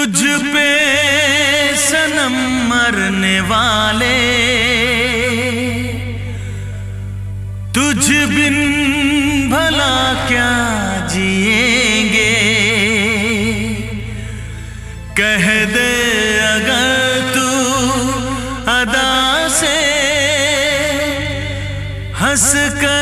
तुझ पे सनम मरने वाले। तुझ बिन भला क्या जिएँगे? कह दे अगर तू अदा से हंस कर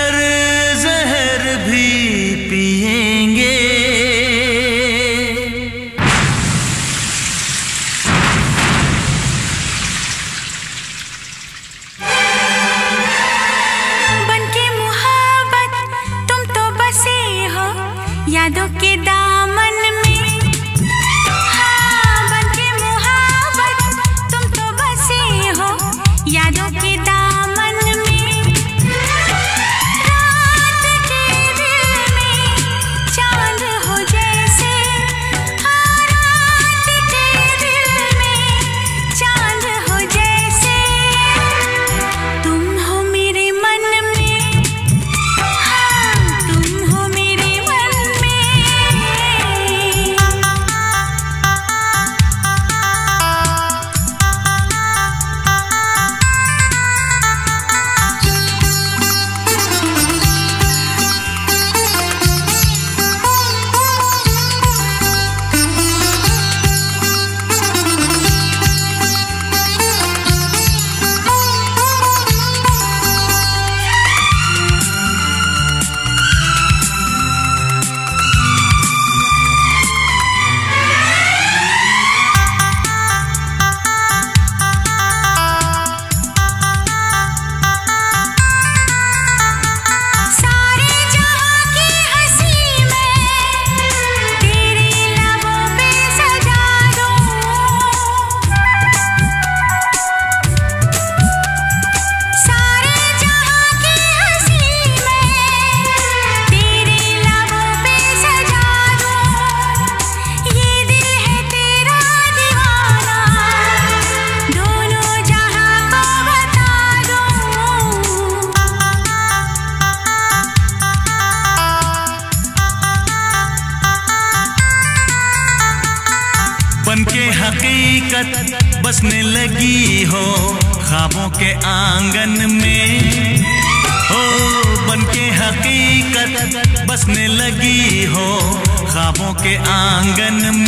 लगी हो खाबों के आँगन में। हो बन के हकीकत बसने लगी हो खाबों के आँगन में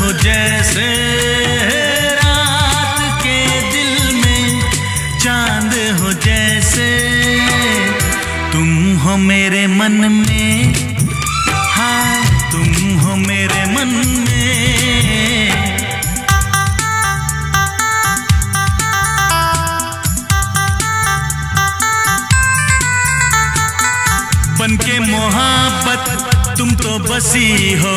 हो जैसे रात के दिल में, चाँद हो जैसे। तुम हो मेरे मन में हाँ तुम हो मेरे मन में। बनके मोहब्बत, तुम तो बसी हो।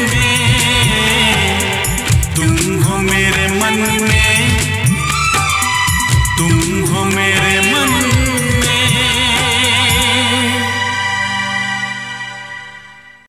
हो मेरे मन में। तुम हो मेरे मन